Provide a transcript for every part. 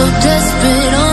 so desperate oh.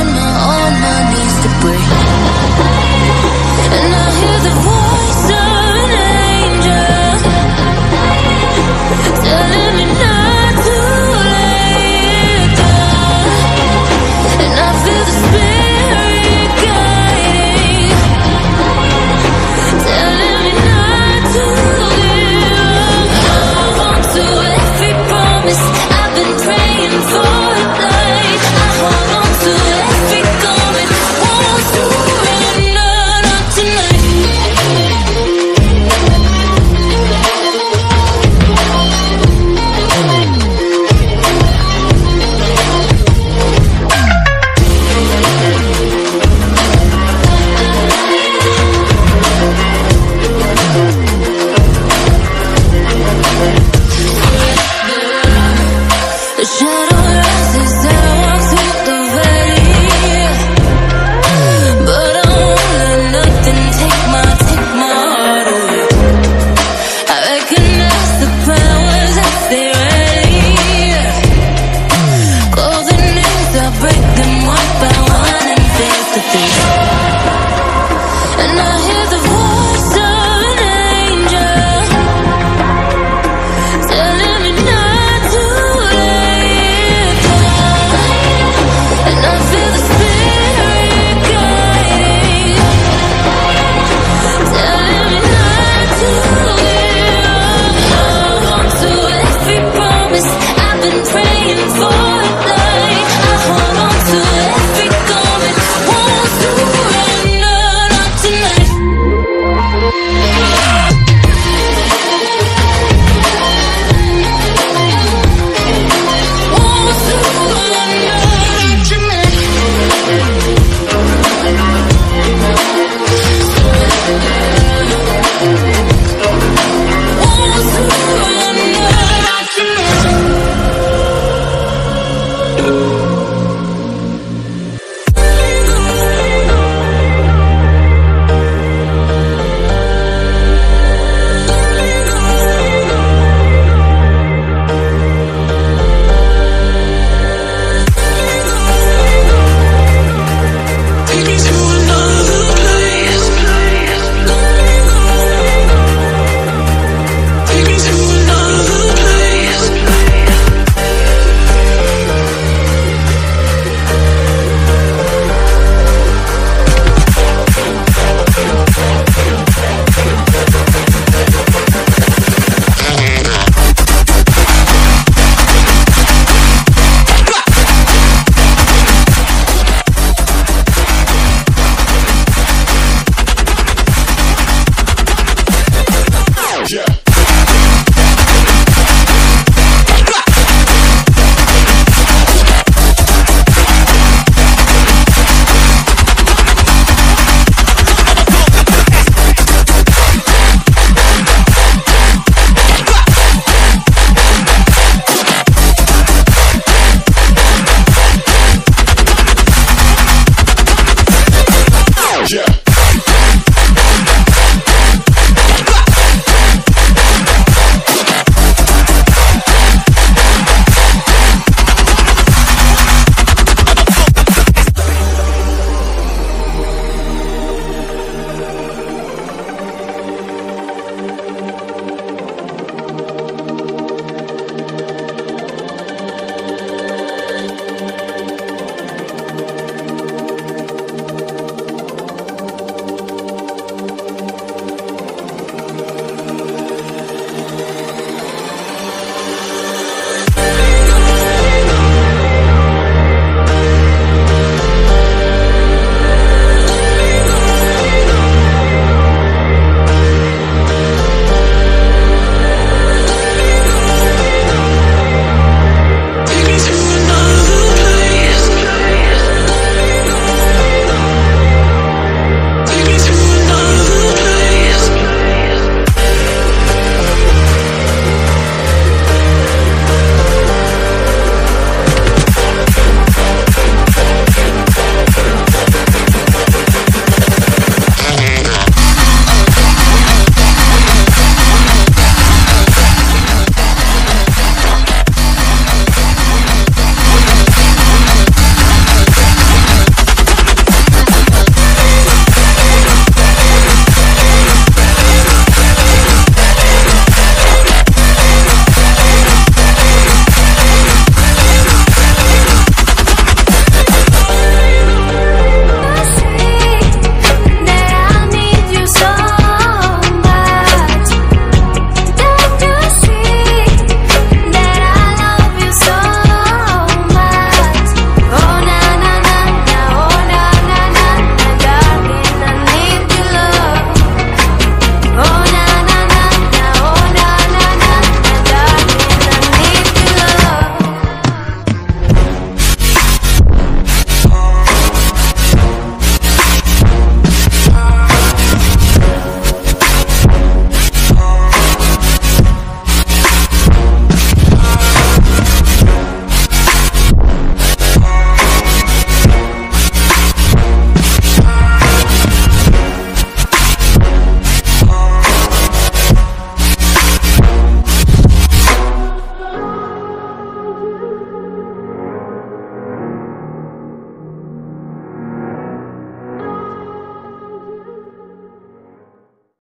Wanna see